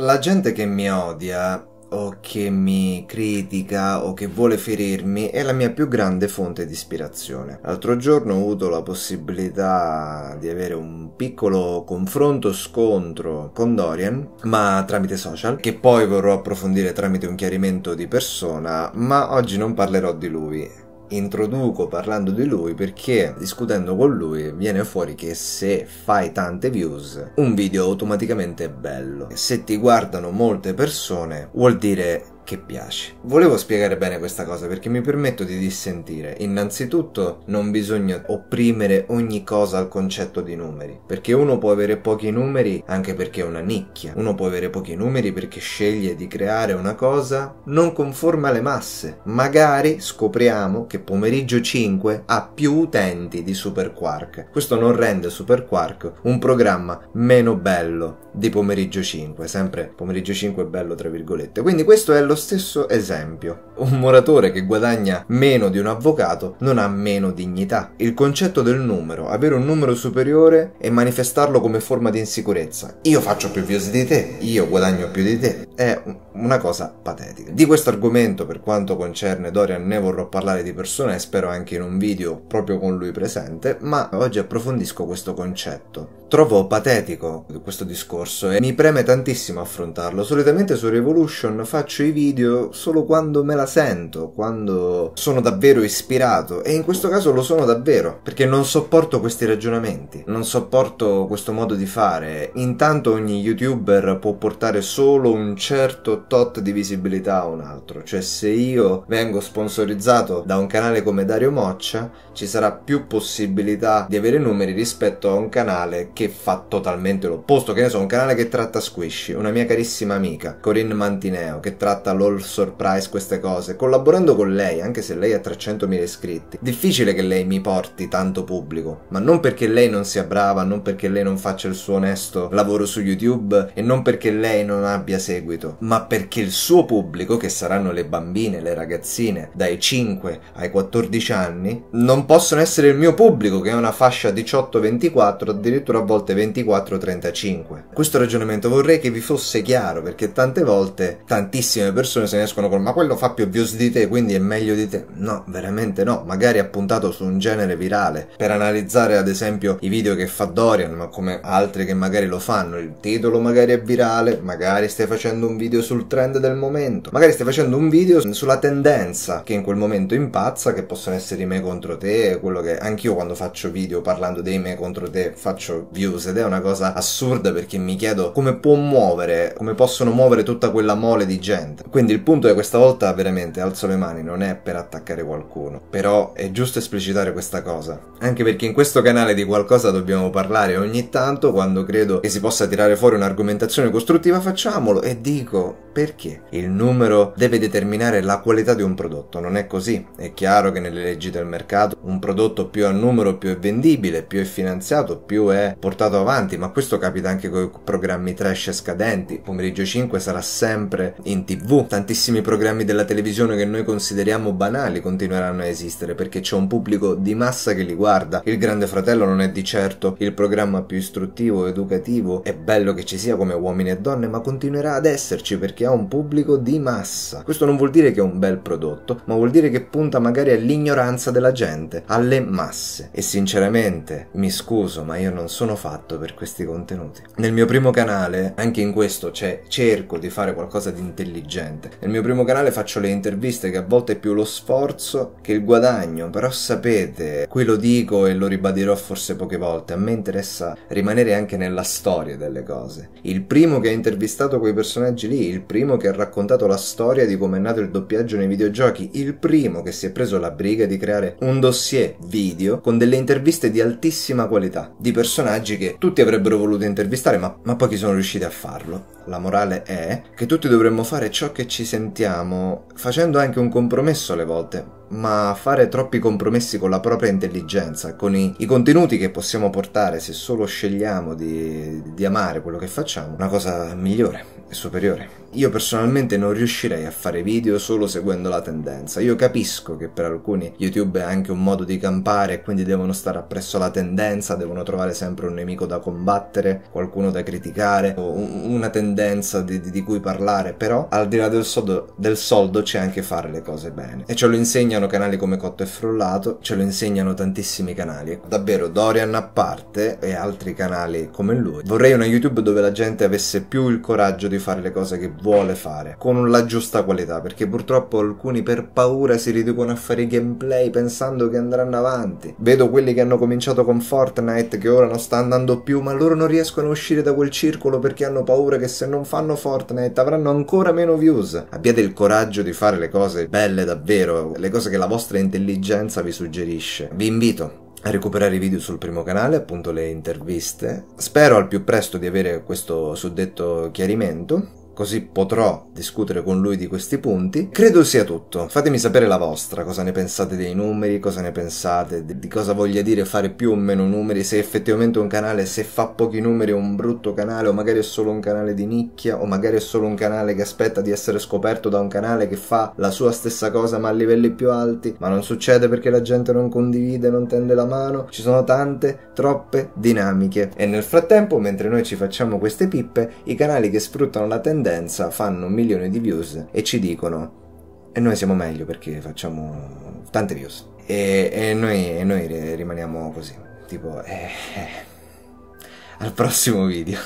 La gente che mi odia o che mi critica o che vuole ferirmi è la mia più grande fonte di ispirazione. L'altro giorno ho avuto la possibilità di avere un piccolo confronto scontro con Dorian, ma tramite social, che poi vorrò approfondire tramite un chiarimento di persona, ma oggi non parlerò di lui introduco parlando di lui perché discutendo con lui viene fuori che se fai tante views un video automaticamente è bello. Se ti guardano molte persone vuol dire che piace. Volevo spiegare bene questa cosa perché mi permetto di dissentire. Innanzitutto non bisogna opprimere ogni cosa al concetto di numeri, perché uno può avere pochi numeri anche perché è una nicchia, uno può avere pochi numeri perché sceglie di creare una cosa non conforme alle masse. Magari scopriamo che pomeriggio 5 ha più utenti di Super Quark. Questo non rende Super Quark un programma meno bello di pomeriggio 5, sempre pomeriggio 5 è bello tra virgolette. Quindi questo è lo stesso esempio. Un muratore che guadagna meno di un avvocato non ha meno dignità. Il concetto del numero, avere un numero superiore e manifestarlo come forma di insicurezza. Io faccio più views di te, io guadagno più di te. È una cosa patetica. Di questo argomento, per quanto concerne Dorian, ne vorrò parlare di persona e spero anche in un video proprio con lui presente, ma oggi approfondisco questo concetto. Trovo patetico questo discorso e mi preme tantissimo affrontarlo. Solitamente su Revolution faccio i video solo quando me la sento, quando sono davvero ispirato e in questo caso lo sono davvero, perché non sopporto questi ragionamenti, non sopporto questo modo di fare. Intanto ogni youtuber può portare solo un certo tot di visibilità a un altro, cioè se io vengo sponsorizzato da un canale come Dario Moccia, ci sarà più possibilità di avere numeri rispetto a un canale che fa totalmente l'opposto, che ne so, un canale che tratta Squishy, una mia carissima amica, Corinne Mantineo, che tratta l'All Surprise, queste cose, collaborando con lei, anche se lei ha 300.000 iscritti. Difficile che lei mi porti tanto pubblico, ma non perché lei non sia brava, non perché lei non faccia il suo onesto lavoro su YouTube e non perché lei non abbia seguito, ma perché il suo pubblico, che saranno le bambine, le ragazzine, dai 5 ai 14 anni, non possono essere il mio pubblico, che è una fascia 18-24, addirittura volte 24-35. Questo ragionamento vorrei che vi fosse chiaro perché tante volte tantissime persone se ne escono con ma quello fa più views di te quindi è meglio di te. No, veramente no, magari ha puntato su un genere virale per analizzare ad esempio i video che fa Dorian ma come altri che magari lo fanno, il titolo magari è virale, magari stai facendo un video sul trend del momento, magari stai facendo un video sulla tendenza che in quel momento impazza che possono essere i me contro te, quello che anch'io quando faccio video parlando dei me contro te faccio views ed è una cosa assurda perché mi chiedo come può muovere, come possono muovere tutta quella mole di gente. Quindi il punto è questa volta veramente alzo le mani, non è per attaccare qualcuno, però è giusto esplicitare questa cosa, anche perché in questo canale di qualcosa dobbiamo parlare ogni tanto quando credo che si possa tirare fuori un'argomentazione costruttiva facciamolo e dico perché il numero deve determinare la qualità di un prodotto, non è così. È chiaro che nelle leggi del mercato un prodotto più a numero più è vendibile, più è finanziato, più è portato avanti, ma questo capita anche con i programmi trash scadenti. Pomeriggio 5 sarà sempre in tv. Tantissimi programmi della televisione che noi consideriamo banali continueranno a esistere perché c'è un pubblico di massa che li guarda. Il Grande Fratello non è di certo il programma più istruttivo, educativo, è bello che ci sia come uomini e donne, ma continuerà ad esserci perché ha un pubblico di massa. Questo non vuol dire che è un bel prodotto, ma vuol dire che punta magari all'ignoranza della gente, alle masse. E sinceramente, mi scuso, ma io non sono fatto per questi contenuti. Nel mio primo canale, anche in questo cioè, cerco di fare qualcosa di intelligente. Nel mio primo canale faccio le interviste che a volte è più lo sforzo che il guadagno, però sapete, qui lo dico e lo ribadirò forse poche volte, a me interessa rimanere anche nella storia delle cose. Il primo che ha intervistato quei personaggi lì, il primo che ha raccontato la storia di come è nato il doppiaggio nei videogiochi, il primo che si è preso la briga di creare un dossier video con delle interviste di altissima qualità, di personaggi che tutti avrebbero voluto intervistare, ma, ma pochi sono riusciti a farlo. La morale è che tutti dovremmo fare ciò che ci sentiamo, facendo anche un compromesso alle volte, ma fare troppi compromessi con la propria intelligenza, con i, i contenuti che possiamo portare se solo scegliamo di, di amare quello che facciamo, una cosa migliore e superiore. Io personalmente non riuscirei a fare video solo seguendo la tendenza. Io capisco che per alcuni YouTube è anche un modo di campare e quindi devono stare appresso alla tendenza, devono trovare sempre un nemico da combattere, qualcuno da criticare, una tendenza di, di, cui parlare, però al di là del soldo, del soldo c'è anche fare le cose bene. E ce lo insegnano canali come Cotto e Frullato, ce lo insegnano tantissimi canali. Davvero, Dorian a parte e altri canali come lui. Vorrei una YouTube dove la gente avesse più il coraggio di fare le cose che vuole fare, con la giusta qualità, perché purtroppo alcuni per paura si riducono a fare gameplay pensando che andranno avanti. Vedo quelli che hanno cominciato con Fortnite che ora non sta andando più, ma loro non riescono a uscire da quel circolo perché hanno paura che se non fanno Fortnite avranno ancora meno views. Abbiate il coraggio di fare le cose belle davvero, le cose che la vostra intelligenza vi suggerisce. Vi invito a recuperare i video sul primo canale, appunto le interviste. Spero al più presto di avere questo suddetto chiarimento così potrò discutere con lui di questi punti. Credo sia tutto. Fatemi sapere la vostra, cosa ne pensate dei numeri, cosa ne pensate di cosa voglia dire fare più o meno numeri, se effettivamente un canale, se fa pochi numeri è un brutto canale o magari è solo un canale di nicchia o magari è solo un canale che aspetta di essere scoperto da un canale che fa la sua stessa cosa ma a livelli più alti, ma non succede perché la gente non condivide, non tende la mano. Ci sono tante, troppe dinamiche. E nel frattempo, mentre noi ci facciamo queste pippe, i canali che sfruttano la tendenza tendenza fanno un milione di views e ci dicono e noi siamo meglio perché facciamo tante views e, e, noi, e noi, rimaniamo così tipo eh, eh. al prossimo video